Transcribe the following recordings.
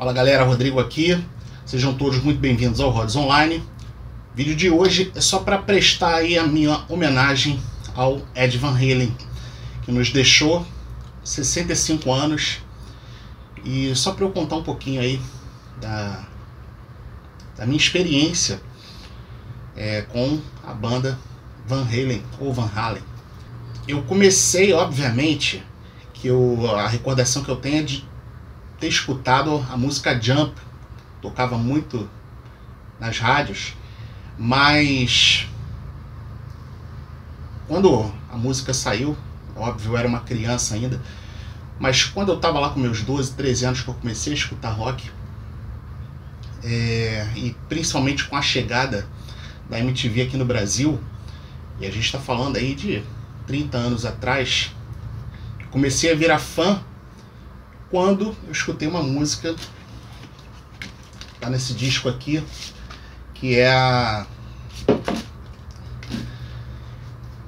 Fala galera, Rodrigo aqui. Sejam todos muito bem-vindos ao Rods Online. O vídeo de hoje é só para prestar aí a minha homenagem ao Ed Van Halen, que nos deixou 65 anos. E só para eu contar um pouquinho aí da, da minha experiência é, com a banda Van Halen ou Van Halen. Eu comecei, obviamente, que eu, a recordação que eu tenho é de ter escutado a música Jump, tocava muito nas rádios, mas quando a música saiu, óbvio, eu era uma criança ainda, mas quando eu estava lá com meus 12, 13 anos que eu comecei a escutar rock, é, e principalmente com a chegada da MTV aqui no Brasil, e a gente está falando aí de 30 anos atrás, comecei a virar fã quando eu escutei uma música tá nesse disco aqui que é a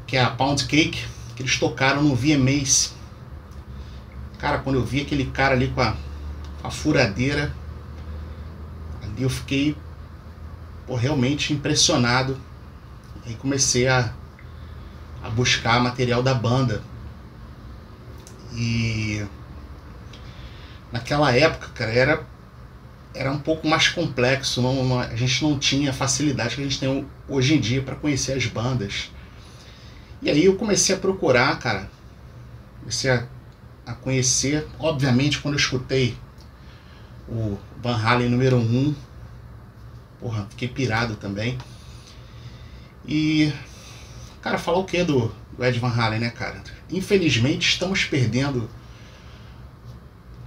que é a Pound Cake que eles tocaram no VMAs cara quando eu vi aquele cara ali com a, a furadeira ali eu fiquei pô, realmente impressionado. E comecei a, a buscar material da banda. E naquela época, cara, era, era um pouco mais complexo. Não, não, a gente não tinha a facilidade que a gente tem hoje em dia para conhecer as bandas. E aí eu comecei a procurar, cara. Comecei a, a conhecer. Obviamente, quando eu escutei o Van Halen número 1, porra, fiquei pirado também. E, cara, falar o que do, do Ed Van Halen, né, cara? Infelizmente, estamos perdendo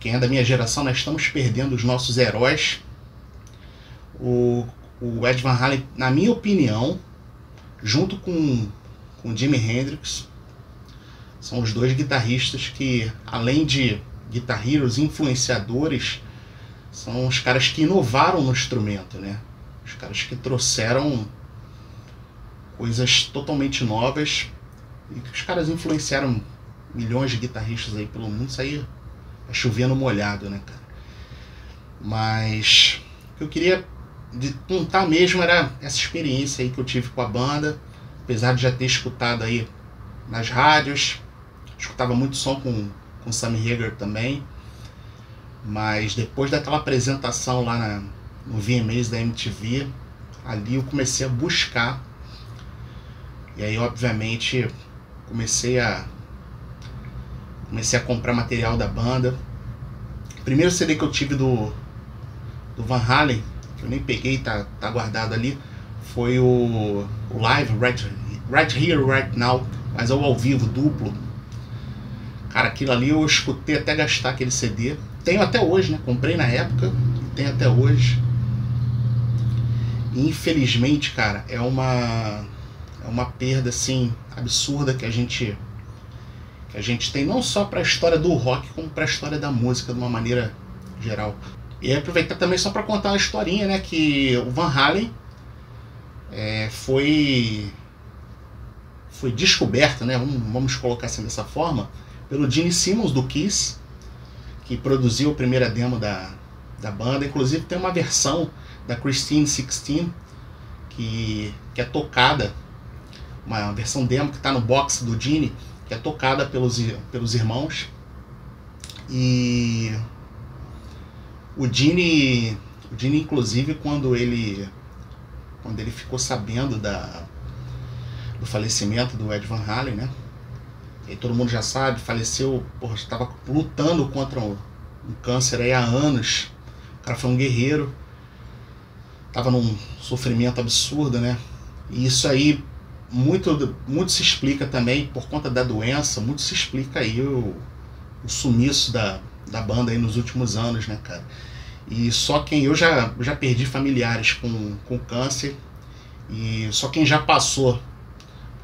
quem é da minha geração, nós estamos perdendo os nossos heróis. O, o Ed Van Halen, na minha opinião, junto com com Jimi Hendrix, são os dois guitarristas que, além de guitarreiros influenciadores, são os caras que inovaram no instrumento, né? Os caras que trouxeram coisas totalmente novas e que os caras influenciaram milhões de guitarristas aí pelo mundo. Isso aí é chovendo molhado, né, cara? Mas o que eu queria contar mesmo era essa experiência aí que eu tive com a banda, apesar de já ter escutado aí nas rádios, escutava muito som com, com Sammy Hagar também, mas depois daquela apresentação lá na, no VMAs da MTV, ali eu comecei a buscar, e aí obviamente comecei a comecei a comprar material da banda. Primeiro CD que eu tive do, do Van Halen, que eu nem peguei, tá, tá guardado ali, foi o, o Live right, right Here, Right Now, mas é o ao vivo, duplo. Cara, aquilo ali eu escutei até gastar aquele CD. Tenho até hoje, né? Comprei na época e tenho até hoje. Infelizmente, cara, é uma é uma perda assim absurda que a gente que a gente tem não só para a história do rock, como para a história da música de uma maneira geral. E aproveitar também só para contar uma historinha, né, que o Van Halen é, foi foi descoberto, né, vamos, colocar assim dessa forma, pelo Gene Simmons do Kiss, que produziu a primeira demo da, da banda. Inclusive tem uma versão da Christine 16 que, que é tocada, uma versão demo que está no box do Gene, é tocada pelos, pelos irmãos. E o Dini, o Dini inclusive quando ele quando ele ficou sabendo da do falecimento do Ed Van Halen, né? E todo mundo já sabe, faleceu, porra, estava lutando contra um, um câncer aí há anos. O cara foi um guerreiro. Tava num sofrimento absurdo, né? E isso aí muito, muito se explica também por conta da doença, muito se explica aí o, o sumiço da, da banda aí nos últimos anos, né, cara? E só quem eu já, já perdi familiares com, com câncer e só quem já passou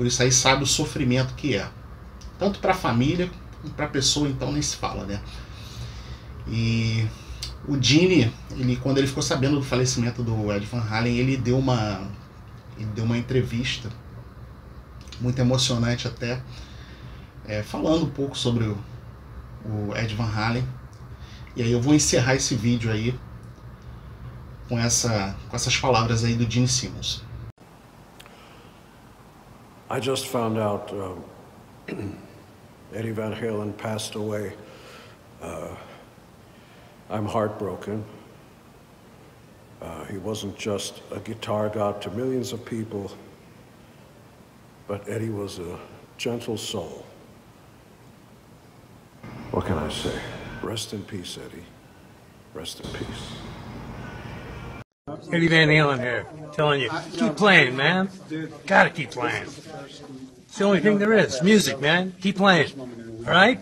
por isso aí sabe o sofrimento que é. Tanto para a família como para a pessoa, então nem se fala, né? E o Gene, ele, quando ele ficou sabendo do falecimento do Ed Van Halen, ele deu uma, ele deu uma entrevista muito emocionante até, é, falando um pouco sobre o, o, Ed Van Halen. E aí eu vou encerrar esse vídeo aí com, essa, com essas palavras aí do Gene Simmons. I just found out um, Eddie Van Halen passed away. Uh, I'm heartbroken. Uh, he wasn't just a guitar god to millions of people, but Eddie was a gentle soul. What can I say? Rest in peace, Eddie. Rest in peace. Eddie Van Halen here, telling you, keep playing, man. Gotta keep playing. It's the only thing there is. Music, man. Keep playing. All right?